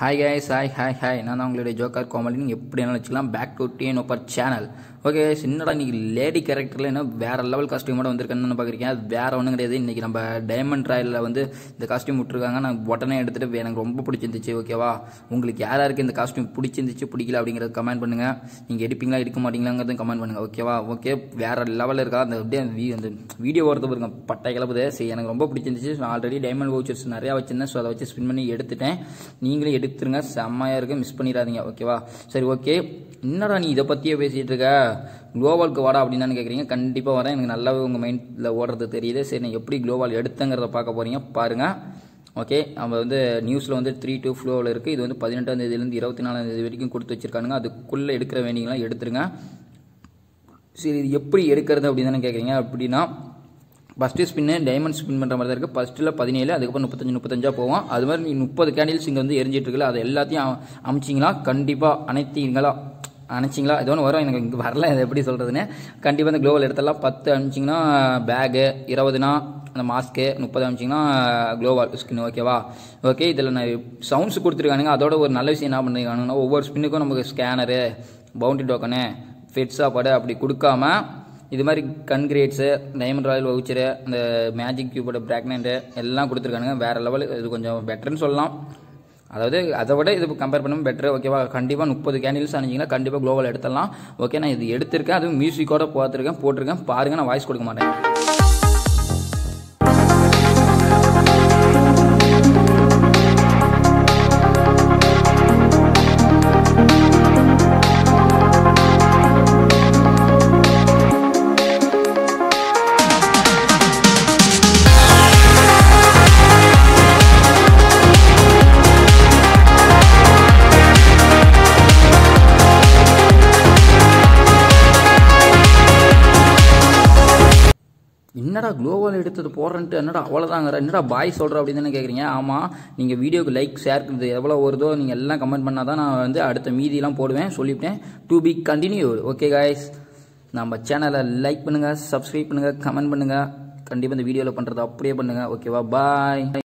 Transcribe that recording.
Hi hi hi hi hi நான் தான் உங்களுடைய ஜோக்கர் காமெடி நீங்கள் எப்படி வேணாலும் வச்சுக்கலாம். பேக் டு டிஎன் ஓப்பர் சேனல் ஓகே என்னடா இன்றைக்கி லேடி கேரக்டரில் என்ன வேறு லெவல் காஸ்டியூமோட வந்திருக்கேன்னு பார்க்குறீங்க அது வேறு ஒன்றும் கிடையாது. இன்றைக்கி நம்ம டைமண்ட் ராயலில் வந்து இந்த காஸ்டியூம் விட்டுருக்காங்க. நான் உடனே எடுத்துகிட்டு எனக்கு ரொம்ப பிடிச்சிருந்துச்சு ஓகேவா உங்களுக்கு யார் யாருக்கு இந்த காஸ்டியூம் பிடிச்சிருந்துச்சு பிடிக்கல அப்படிங்கிறத கமெண்ட் பண்ணுங்கள் நீங்கள் எடுப்பீங்களா எடுக்க மாட்டீங்களாங்கிறதும் கமெண்ட் பண்ணுங்கள் ஓகேவா ஓகே வேறு லெவலில் இருக்கா? அந்த அப்படியே அந்த வீடியோ வரது பாருங்க பட்டை கிளப்புது. சரி எனக்கு ரொம்ப பிடிச்சிருந்துச்சு. ஆல்ரெடி டைமண்ட் வவுச்சர்ஸ் நிறையா வச்சிருந்தேன். ஸோ அதை வச்சு ஸ்பின் பண்ணி எடுத்துட்டேன். நீங்களும் எடுத்துருங்க. செம்மையாக இருக்குது மிஸ் பண்ணிடாதீங்க. ஓகேவா சரி ஓகே என்னடா நீ இதை பற்றியே பேசிகிட்டு இருக்க? குளோபலுக்கு வாடா அப்படின்னு கேட்குறீங்க கண்டிப்பாக வரேன். எனக்கு நல்லாவே உங்கள் மைண்டில் ஓடுறது தெரியுது. சரி நான் எப்படி குளோபால் எடுத்தேங்கிறத பார்க்க போகிறீங்க பாருங்கள் ஓகே நம்ம வந்து நியூஸில் வந்து த்ரீ டூ ஃப்ளோவில் இருக்குது இது வந்து பதினெட்டாம் தேதியிலேருந்து இருபத்தி நாலாம் தேதி வரைக்கும் கொடுத்து வச்சுருக்கானுங்க. அதுக்குள்ளே எடுக்கிற வேண்டியங்களாம் எடுத்துருங்க. சரி இது எப்படி எடுக்கிறது அப்படின்னு தானே கேட்குறீங்க அப்படின்னா ஃபஸ்ட்டு ஸ்பின்னு டைமண்ட் ஸ்பின் பண்ணுற மாதிரி தான் இருக்குது ஃபஸ்ட்டில் பதினேழு அதுக்கப்புறம் முப்பத்தஞ்சு முப்பத்தஞ்சா போவோம். அது மாதிரி நீ முப்பது கேண்டில்ஸ் இங்கே வந்து எரிஞ்சிட்டு இருக்குல்ல அது எல்லாத்தையும் அ- அமிச்சிங்களா? கண்டிப்பாக அனைத்தீங்களா அணைச்சிங்களா? இது ஒன்று வரும். எனக்கு இங்கே வரல. இதை எப்படி சொல்கிறதுன்னு கண்டிப்பாக இந்த குளோவல் எடுத்துடலாம். பத்து அனுப்பிச்சிங்கன்னா பேகு இருபதுனா அந்த மாஸ்க்கு முப்பது அனுப்பிச்சிங்கன்னா குளோவால் ஸ்கின் ஓகேவா ஓகே இதில் நான் சவுண்ட்ஸ் கொடுத்துருக்கானுங்க. அதோட ஒரு நல்ல விஷயம் என்ன பண்ணிருக்கானுங்கன்னா ஒவ்வொரு ஸ்பின்னுக்கும் நமக்கு ஸ்கேனரு பவுண்டரி டோக்கனு ஃபிட் சாப்பாடு அப்படி கொடுக்காம இது மாதிரி கன்கிரேட்ஸு டைமண்ட் ராயல் வவுச்சரு அந்த மேஜிக் கியூபோட பிராக்னெண்ட்டு எல்லாம் கொடுத்துருக்கானுங்க. வேறு லெவல் இது கொஞ்சம் பெட்டர்னு சொல்லலாம். அதாவது அதை விட இது கம்பேர் பண்ணும் பெட்டர் ஓகேவா கண்டிப்பாக முப்பது கேண்டில்ஸ் அணிஞ்சிங்கன்னா கண்டிப்பாக குளோபல் எடுத்துடலாம். ஓகே நான் இது எடுத்திருக்கேன். அதுவும் மியூசிக்கோட பார்த்துருக்கேன் போட்டிருக்கேன் பாருங்கள் நான் வாய்ஸ் கொடுக்க மாட்டேன். என்னடா குளோவால் எடுத்தது போடுறேன்ட்டு என்னடா அவ்வளோதாங்கிற என்னடா பாய் சொல்கிற அப்படின்னு தானே கேட்குறீங்க ஆமாம் நீங்கள் வீடியோக்கு லைக் ஷேர் இது எவ்வளோ வருதோ நீங்கள் எல்லாம் கமெண்ட் பண்ணால் தான் நான் வந்து அடுத்த மீதியெல்லாம் போடுவேன் சொல்லிவிட்டேன். To be continue okay guys நம்ம சேனலை லைக் பண்ணுங்கள் சப்ஸ்கிரைப் பண்ணுங்கள் கமெண்ட் பண்ணுங்கள் கண்டிப்பாக இந்த வீடியோவில் பண்ணுறது அப்படியே பண்ணுங்கள் ஓகேவா பாய்